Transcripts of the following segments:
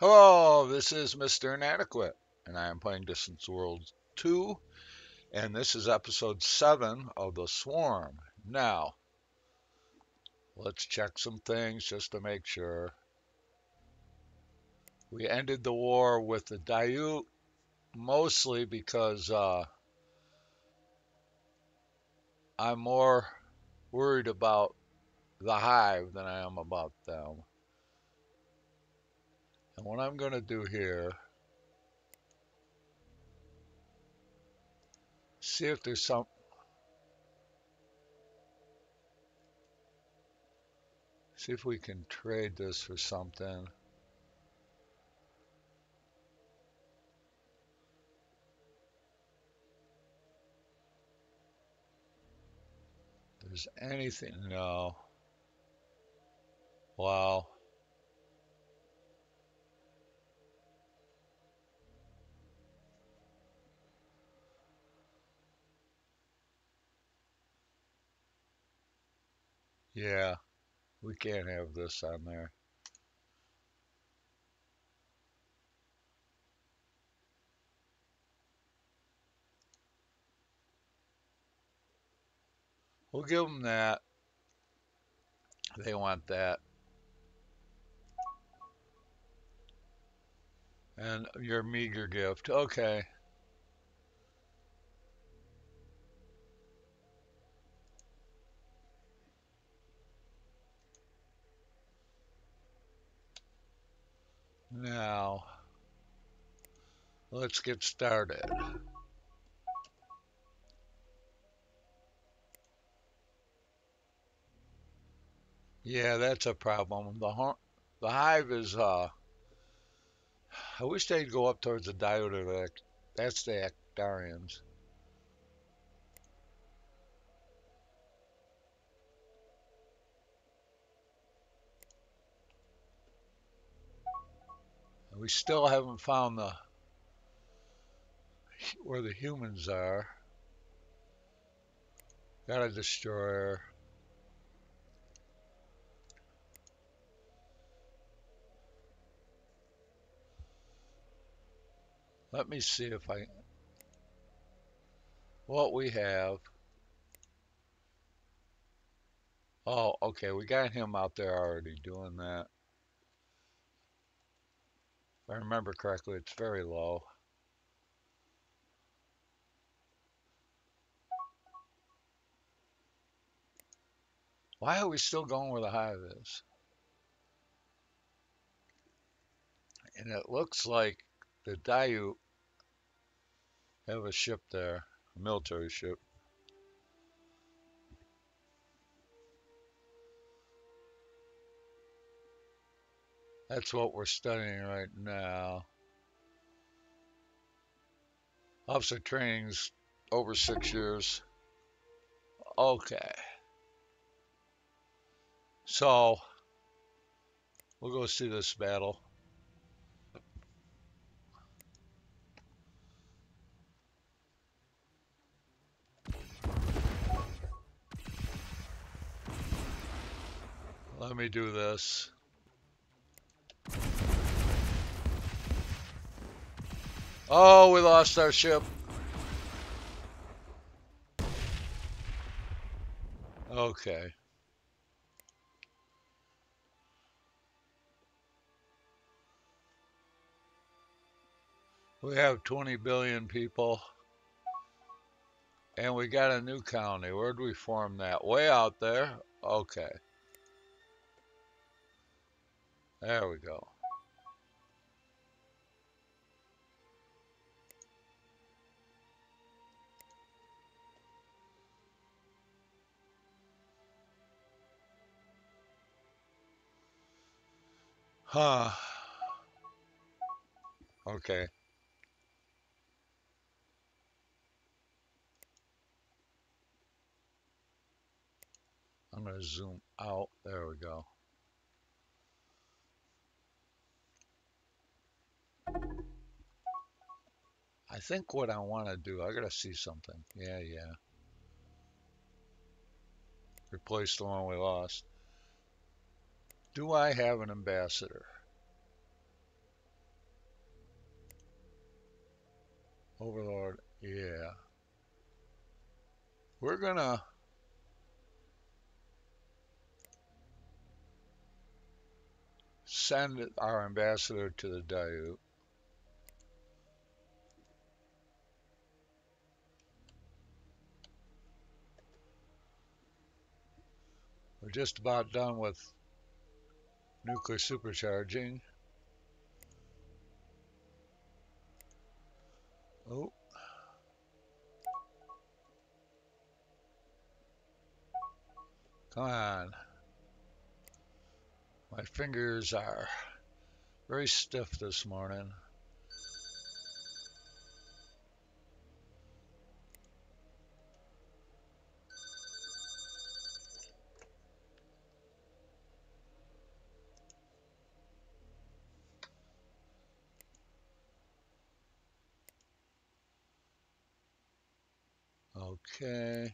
Hello, this is Mr. Inadequate, and I am playing Distant Worlds 2, and this is episode 7 of The Swarm. Now, let's check some things just to make sure. We ended the war with the Dhayut mostly because uh, I'm more worried about the hive than I am about them. And what I'm going to do here, see if there's some, see if we can trade this for something. There's anything, no. Wow. Yeah, we can't have this on there. We'll give them that. They want that. And your meager gift. Okay. Now, let's get started. Yeah, that's a problem. The the hive is, uh, I wish they'd go up towards the Dhayut. That's the Ackdarians. We still haven't found the where the humans are. Got a destroyer. Let me see if I what we have. Oh, okay, we got him out there already doing that. I remember correctly, it's very low. Why are we still going where the hive is? And it looks like the Dhayut have a ship there, a military ship. That's what we're studying right now. Officer training's over six years. Okay. So, we'll go see this battle. Let me do this. Oh, we lost our ship. Okay. We have 20 billion people. And we got a new county. Where'd we form that? Way out there? Okay. There we go. Huh. Okay. I'm going to zoom out. There we go. I think what I want to do, I got to see something. Yeah, yeah. Replace the one we lost. Do I have an ambassador? Overlord, yeah. We're gonna send our ambassador to the Diu. We're just about done with nuclear supercharging. Oh. Come on. My fingers are very stiff this morning. Okay.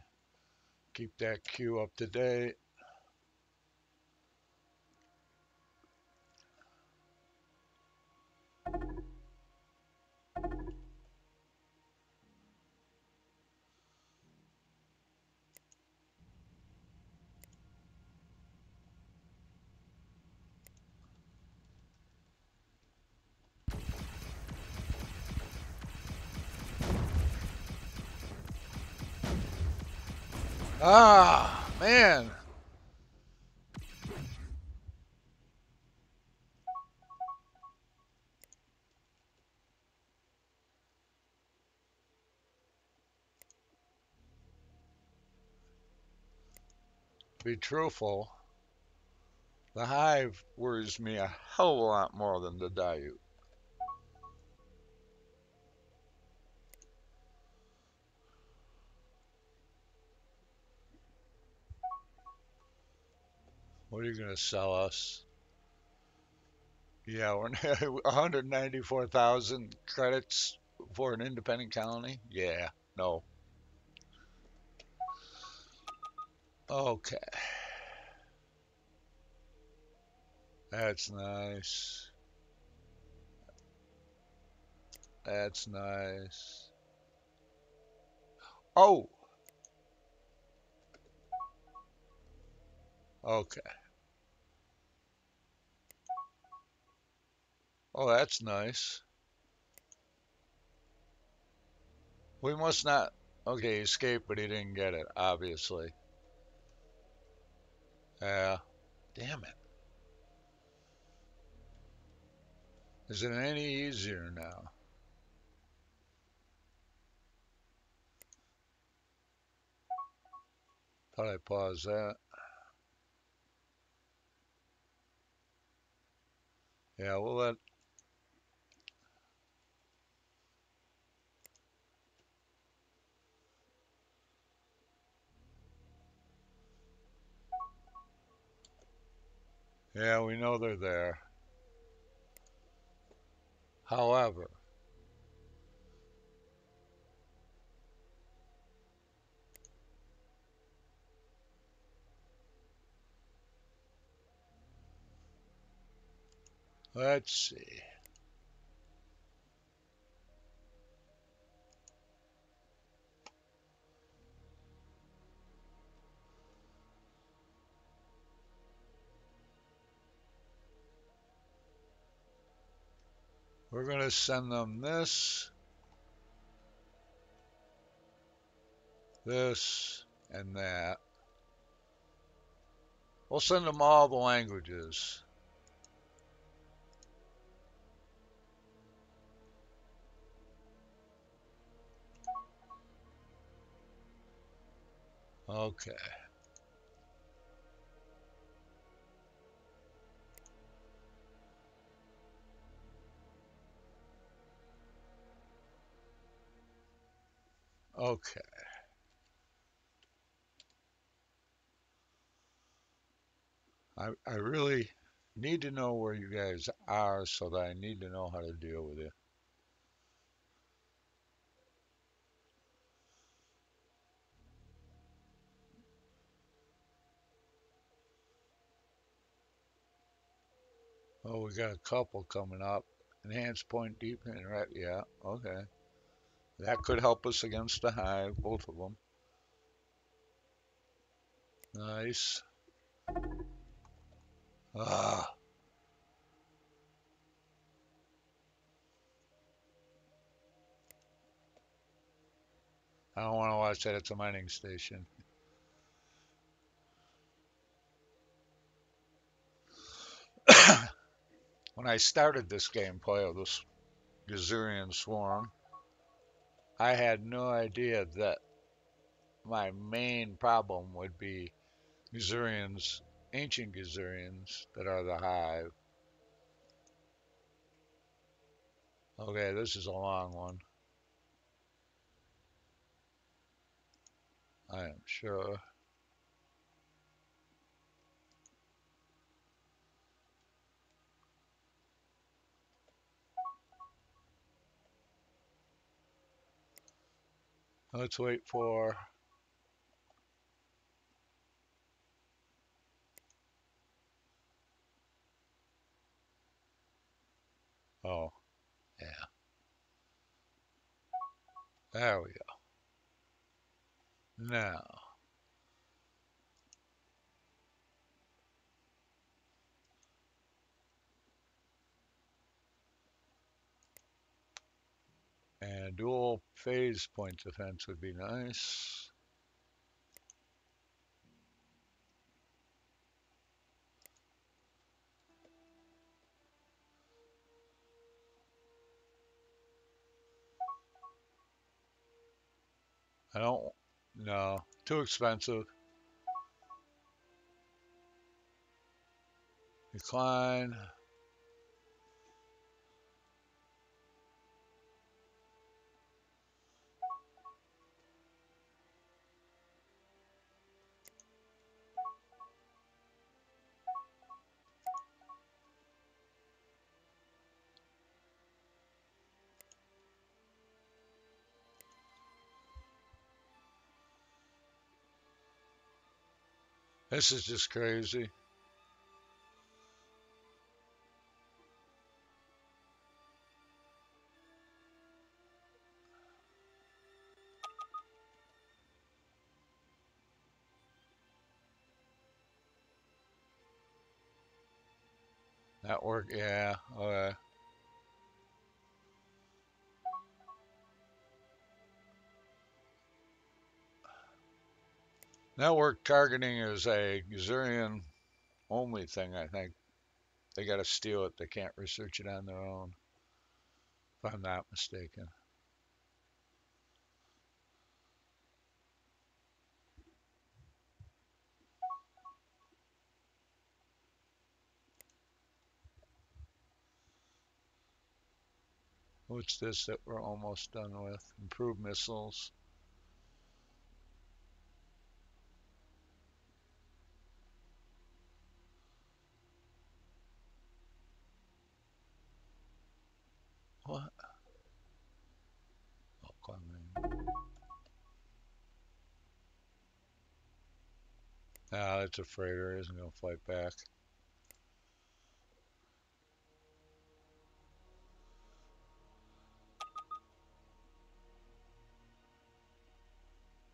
Keep that queue up to date. Ah, man. Be truthful. The hive worries me a hell of a lot more than the Dhayut. What are you going to sell us? Yeah, we're 194,000 credits for an independent colony. Yeah, no. Okay. That's nice. That's nice. Oh! Okay. Oh, that's nice. We must not... Okay, escape, but he didn't get it, obviously. Yeah. Damn it. Is it any easier now? Thought I paused that. Yeah, we'll Yeah, we know they're there. However, let's see. We're going to send them this, this, and that. We'll send them all the languages. Okay. Okay. I, I really need to know where you guys are so that I need to know how to deal with it. Oh, we got a couple coming up. Enhanced point deep right, yeah, okay. That could help us against the hive, both of them. Nice. Ah. I don't want to watch that. It's a mining station. when I started this gameplay of this Gizurean Swarm, I had no idea that my main problem would be Gizureans, ancient Gizureans that are the hive. Okay, this is a long one. I am sure. Let's wait for Oh, yeah. There we go. Now, and dual phase point defense would be nice. I don't no, too expensive. Decline. This is just crazy. That work, yeah, okay. Network targeting is a Gizurean only thing, I think. They got to steal it. They can't research it on their own, if I'm not mistaken. What's this that we're almost done with? Improved missiles. Ah, it's a freighter. Isn't going to fight back.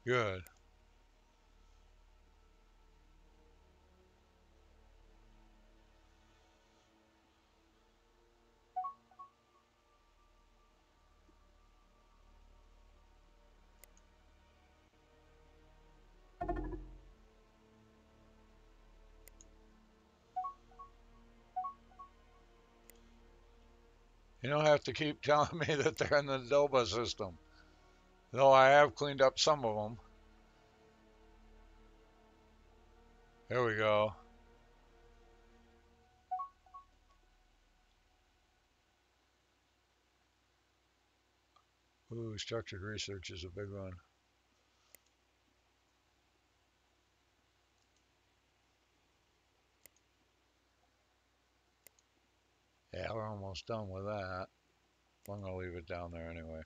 Good. You don't have to keep telling me that they're in the Doba system. Though I have cleaned up some of them. There we go. Ooh, structured research is a big one. Yeah, we're almost done with that. I'm going to leave it down there anyway.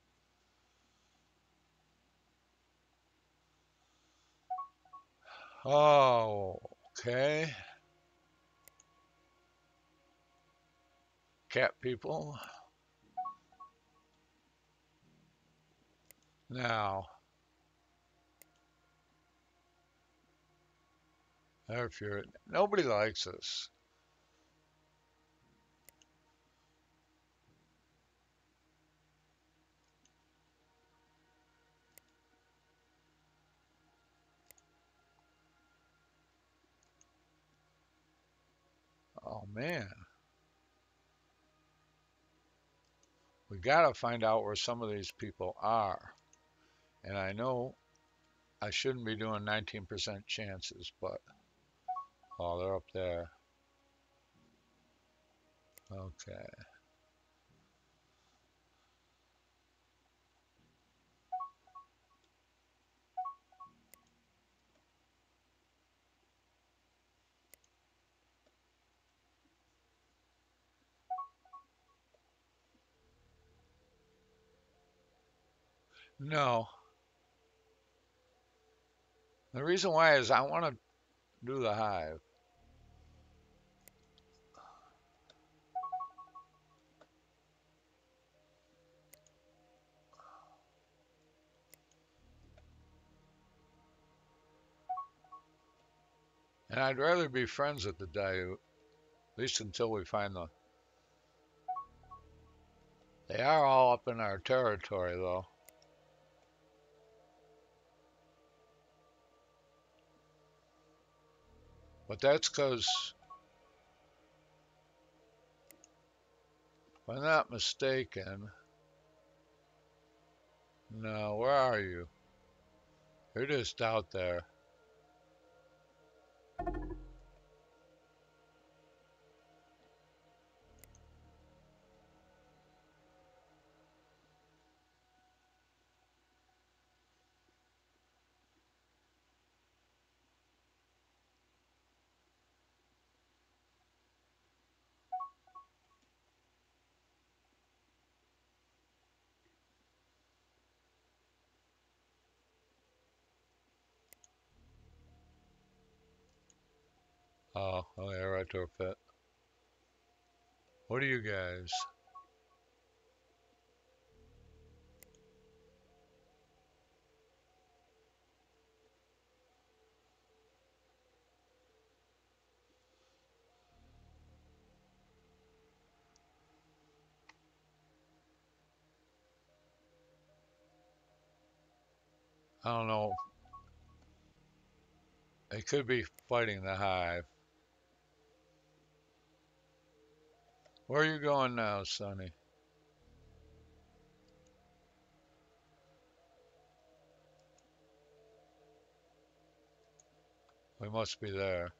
Oh, okay. Cat people. Now, if you're, nobody likes us. Oh man. We got to find out where some of these people are. And I know I shouldn't be doing 19% chances, but oh, they're up there. Okay. No. The reason why is I want to do the hive. And I'd rather be friends with the Dhayut, at least until we find the... They are all up in our territory, though. But that's because, if I'm not mistaken, no, where are you? You're just out there. Oh, oh yeah, retrofit. What are you guys? I don't know. They could be fighting the hive. Where are you going now, Sonny? We must be there.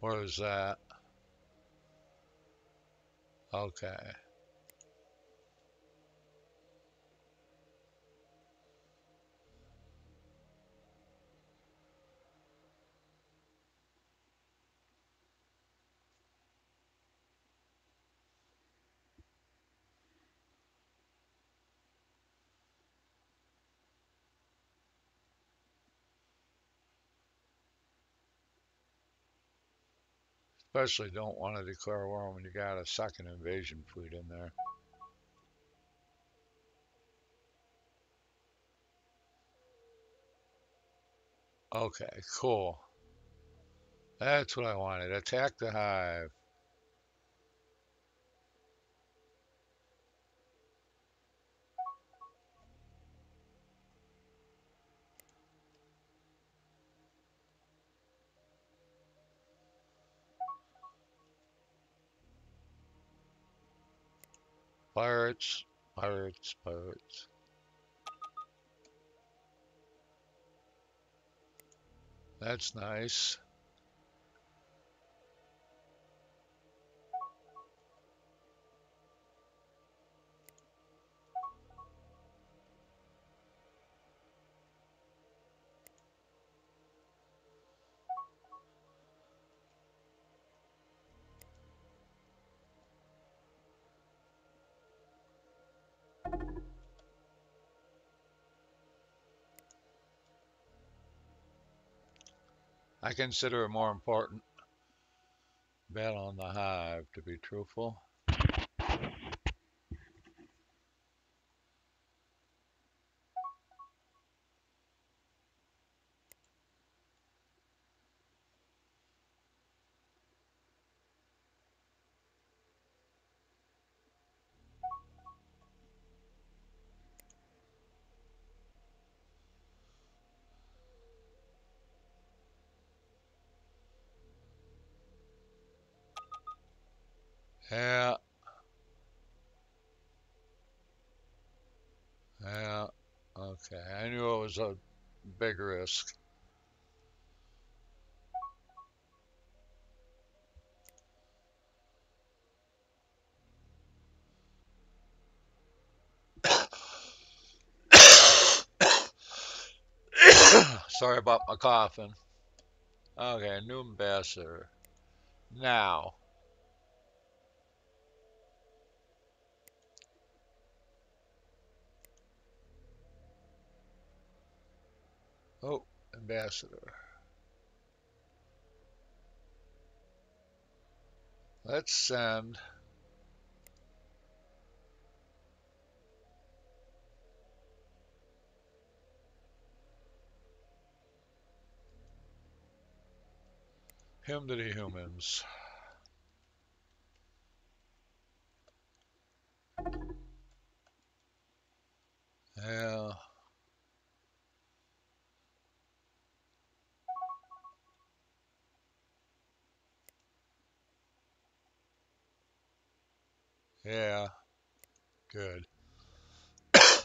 Where is that? Okay. Especially don't want to declare war when you got a second invasion fleet in there. Okay, cool. That's what I wanted. Attack the hive. Pirates, pirates, pirates. That's nice. I consider it more important. Battle on the Hive, to be truthful. Yeah. Yeah. Okay. I knew it was a big risk. Sorry about my coughing. Okay, new ambassador. Now, Oh, ambassador. Let's send him to the humans. Yeah. Yeah, good. I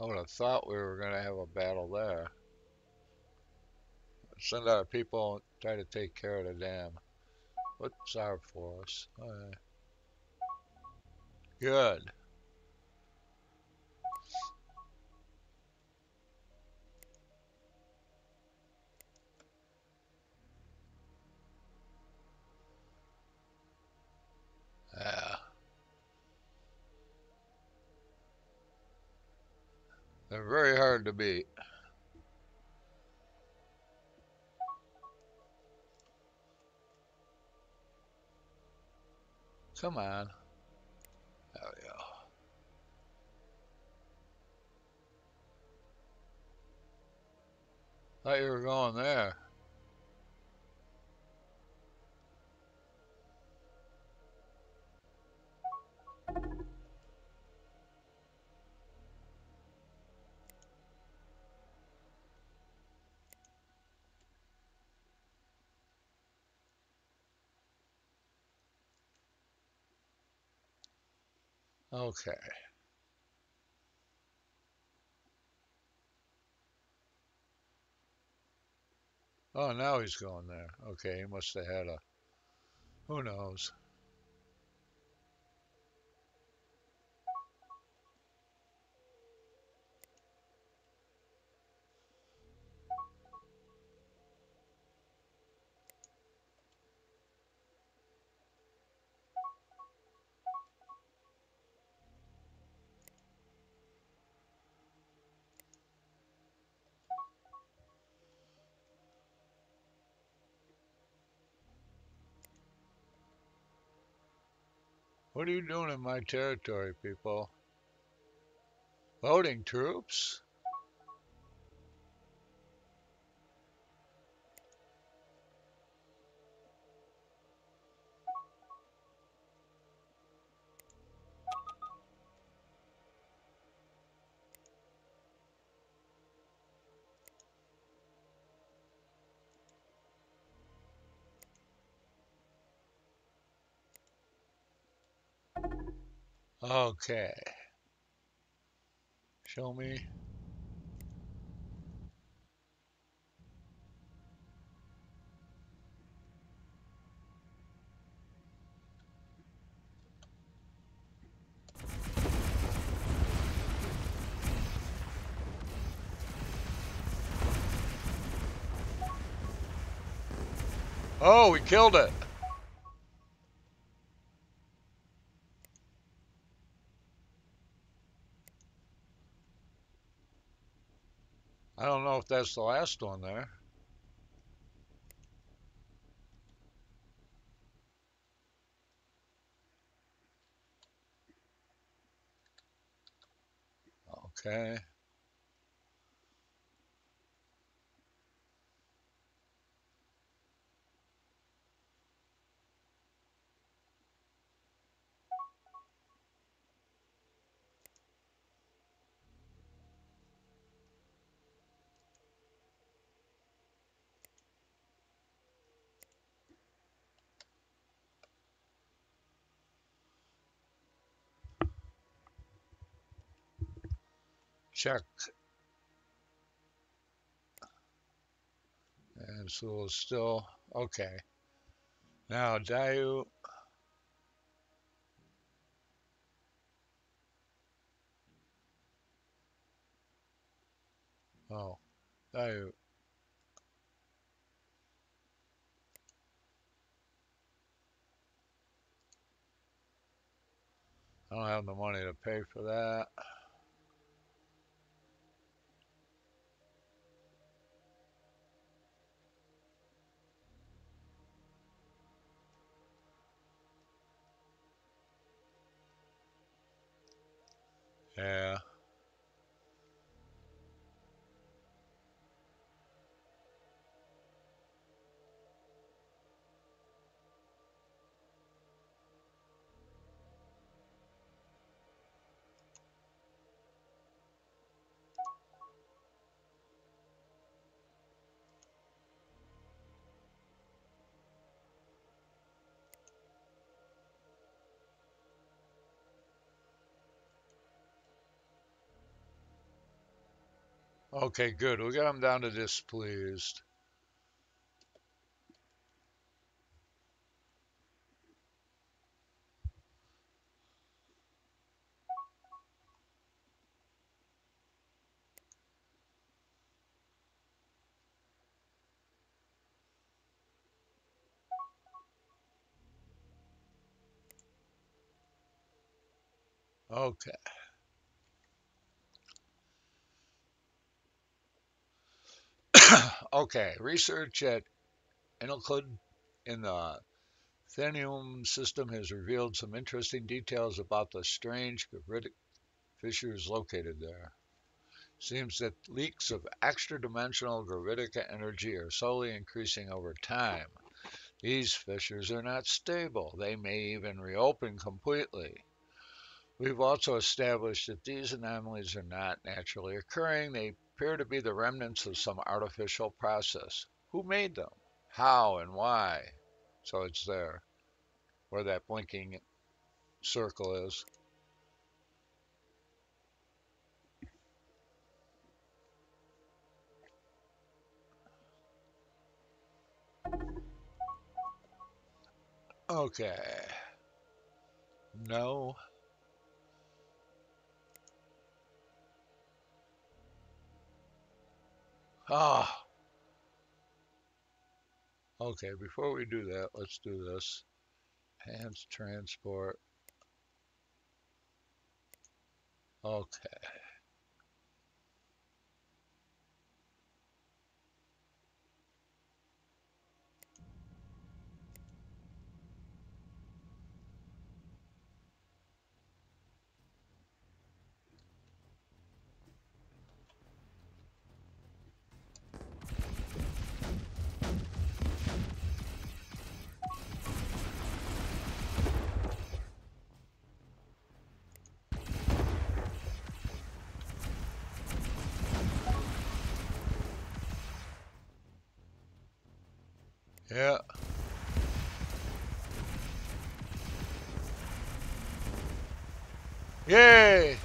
would have thought we were going to have a battle there. Send our people and try to take care of the dam. What's our force? Right. Good. They're very hard to beat. Come on. There we go. Thought you were going there. Okay. Oh, now he's going there. Okay, he must have had a, who knows. What are you doing in my territory, people? Loading troops? Okay. Show me. Oh, we killed it. That's the last one there. Okay. Check. And so it's still, okay. Now, Dayu. Oh, Dayu. I don't have the money to pay for that. Yeah. Okay, good. We got them down to displeased. Okay. okay, research at Inalcud in the Thenium system has revealed some interesting details about the strange gravitic fissures located there. Seems that leaks of extra-dimensional gravitic energy are slowly increasing over time. These fissures are not stable. They may even reopen completely. We've also established that these anomalies are not naturally occurring. They appear to be the remnants of some artificial process. Who made them? How and why? So it's there, where that blinking circle is. Okay. No. Ah. Okay, before we do that, let's do this. Hands transport. Okay. Yeah. Yay!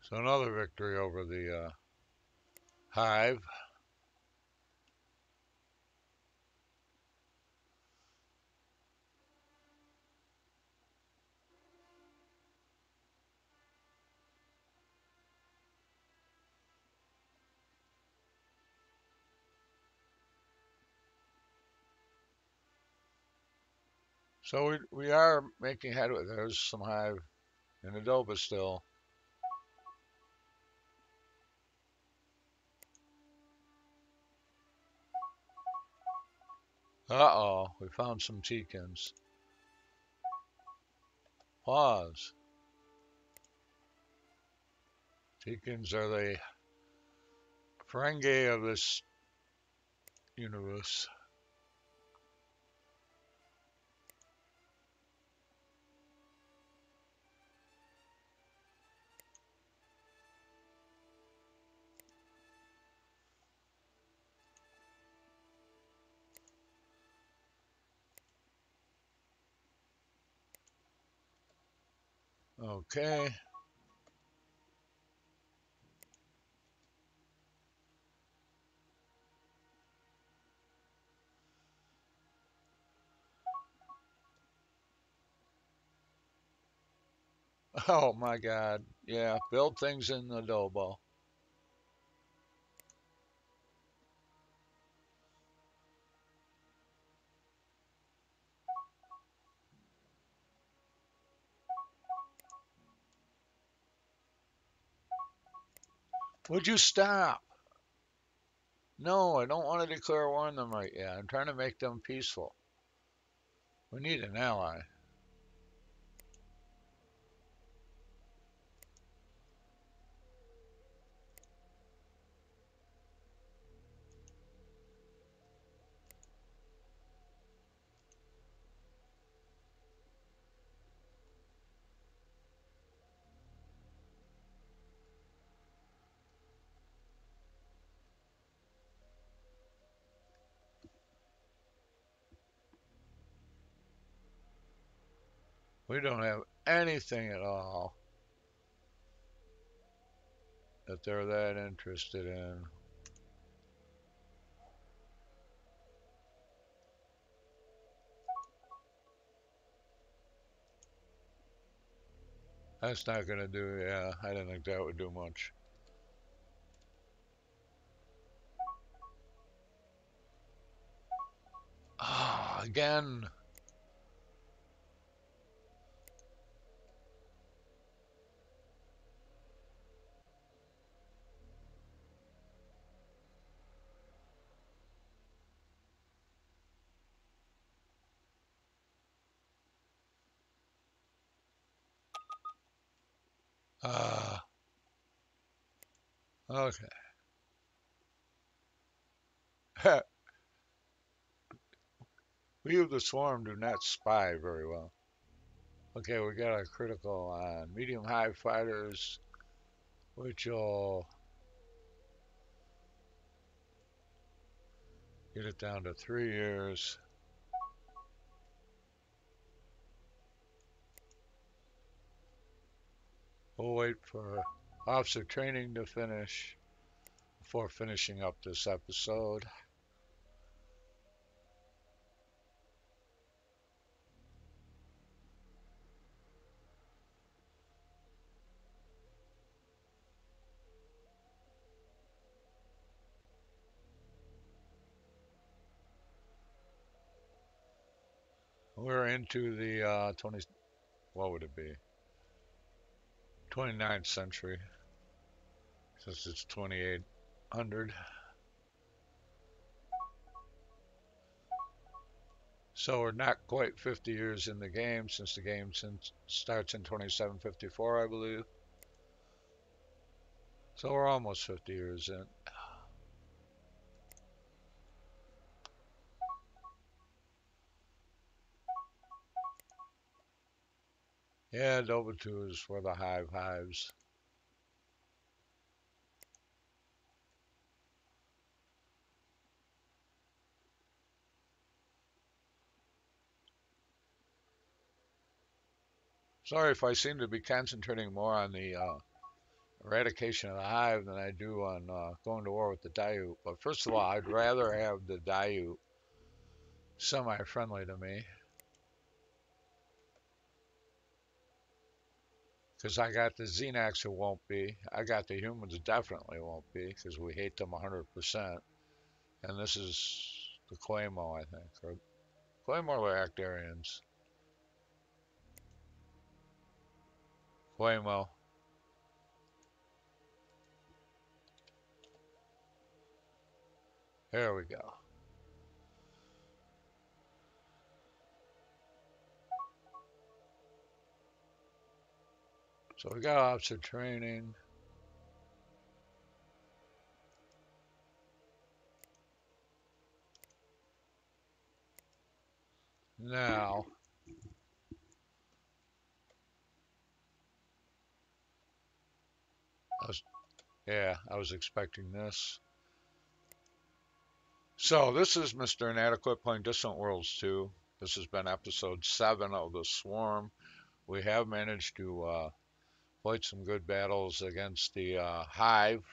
So another victory over the uh, hive. So we, we are making headway. There's some hive in Adoba still. Uh-oh, we found some Teekans. Pause. Teekans are the Ferengi of this universe. Okay. Oh my God. Yeah, build things in the Dobo. Would you stop? No, I don't want to declare war on them right yet. I'm trying to make them peaceful. We need an ally. We don't have anything at all that they're that interested in. That's not going to do, yeah, I didn't think that would do much. Ah, again. Ah. Okay. we of the swarm do not spy very well. Okay, we got a critical on medium high fighters, which will get it down to three years. We'll wait for officer training to finish before finishing up this episode. We're into the uh, 20, what would it be? 29th century, since it's 2800. So we're not quite 50 years in the game, since the game since starts in 2754, I believe. So we're almost 50 years in. Yeah, Doba 2 is for the hive hives. Sorry if I seem to be concentrating more on the uh, eradication of the hive than I do on uh, going to war with the Dhayut. But first of all, I'd rather have the Dhayut semi-friendly to me. Because I got the Zenox who won't be. I got the humans definitely won't be because we hate them 100%. And this is the Claymore, I think. Or Claymore Ackdarians. Claymore. There we go. So we got officer training. Now, I was, yeah, I was expecting this. So this is Mr. Inadequate playing Distant Worlds 2. This has been episode 7 of The Swarm. We have managed to uh, fight some good battles against the uh, Hive.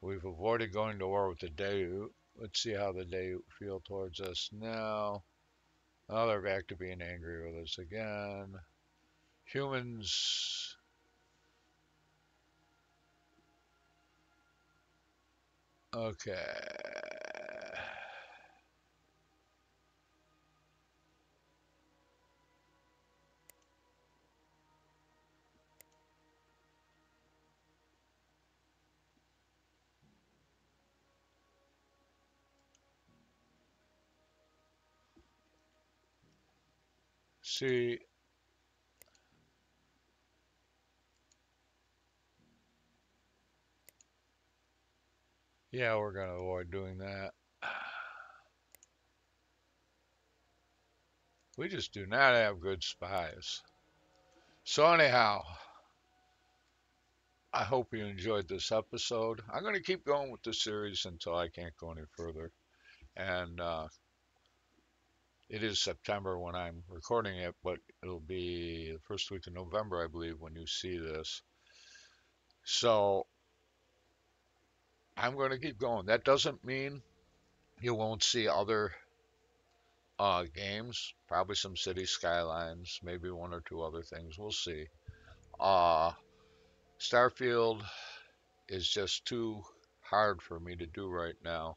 We've avoided going to war with the Dhayut. Let's see how the Dhayut feel towards us now. Oh, they're back to being angry with us again. Humans. Okay. See, yeah, we're going to avoid doing that. We just do not have good spies. So anyhow, I hope you enjoyed this episode. I'm going to keep going with the series until I can't go any further. And uh, it is September when I'm recording it, but it'll be the first week of November, I believe, when you see this. So I'm going to keep going. That doesn't mean you won't see other uh, games, probably some City Skylines, maybe one or two other things. We'll see. Uh, Starfield is just too hard for me to do right now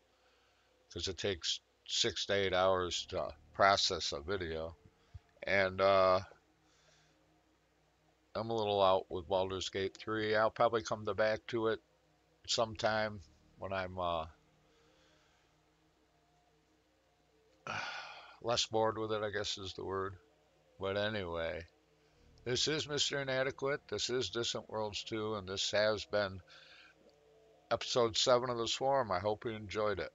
because it takes six to eight hours to process a video. And uh, I'm a little out with Baldur's Gate 3. I'll probably come to back to it sometime when I'm uh, less bored with it, I guess is the word. But anyway, this is Mr. Inadequate. This is Distant Worlds 2, and this has been episode 7 of The Swarm. I hope you enjoyed it.